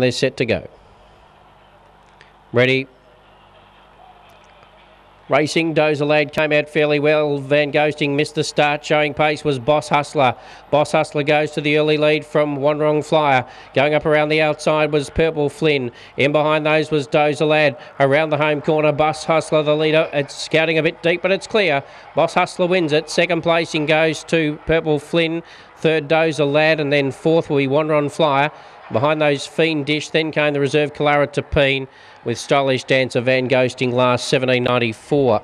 They're set to go. Ready. Racing, Dozer Lad came out fairly well. Van Ghosting missed the start. Showing pace was Boss Hustler. Boss Hustler goes to the early lead from Wandering Flyer. Going up around the outside was Purple Flynn. In behind those was Dozer Lad. Around the home corner, Boss Hustler, the leader. It's scouting a bit deep, but it's clear. Boss Hustler wins it. Second placing goes to Purple Flynn. Third, Dozer Lad. And then fourth will be Wandering Flyer. Behind those Fiend Dish, then came the reserve Kalara Tapine with Stylish Dancer Van Ghosting last 1794.